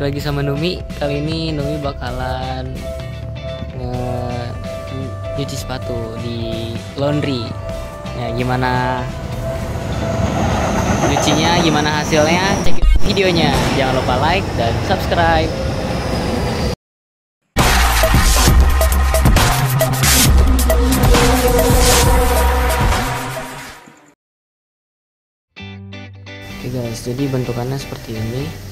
lagi sama Numi. Kali ini Numi bakalan nge nyuci sepatu di laundry. Ya gimana nyucinya, gimana hasilnya? Cek videonya. Jangan lupa like dan subscribe. Oke guys, jadi bentukannya seperti ini.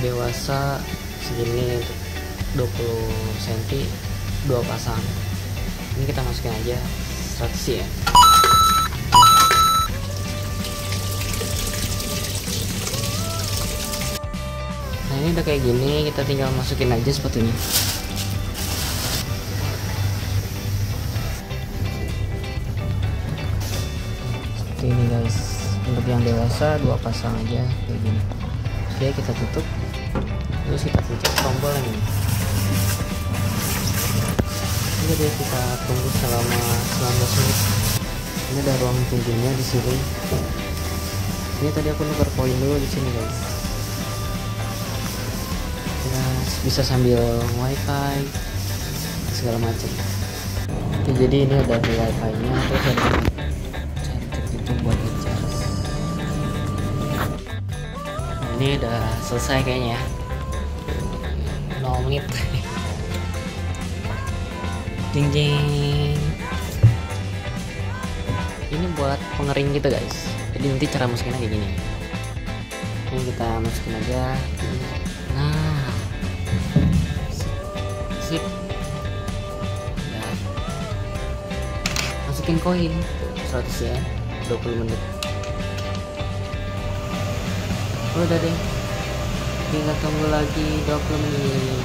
Dewasa segini untuk 20 cm dua pasang. Ini kita masukin aja 100 ya. Nah ini udah kayak gini, kita tinggal masukin aja sepatunya. seperti ini guys untuk yang dewasa dua pasang aja kayak gini oke kita tutup terus kita pencet tombol yang ini jadi kita tunggu selama 19 menit. Ini ada ruang tunggunya di sini. Ini tadi aku nuker koin dulu di sini guys. Kita bisa sambil wifi segala macam. Oke, jadi ini ada wifi nya terus ada cantik itu buat ngecas nah, ini udah selesai kayaknya ya 0 menit. Jing jing. Ini buat pengering gitu guys. Jadi nanti cara masukinnya kayak gini. Ini kita masukin aja. Nah. Sip. Ya. Masukin koin. 100 ya. 20 menit. Udah deh tinggal tunggu lagi 20 menit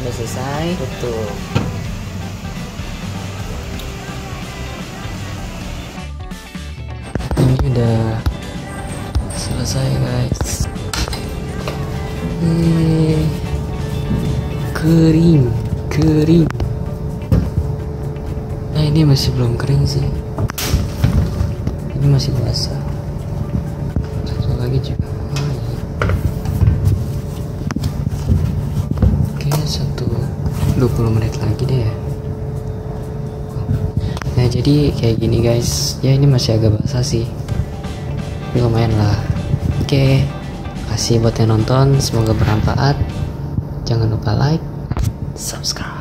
udah selesai? Tutup ini udah selesai guys. Eh, kering kering. Nah ini masih belum kering sih. Ini masih basah. Satu lagi juga oh, iya. oke satu 20 menit lagi deh ya. Nah jadi kayak gini guys. Ya ini masih agak basah sih. Tapi lumayan lah. Oke. Kasih buat yang nonton. Semoga bermanfaat. Jangan lupa like subscribe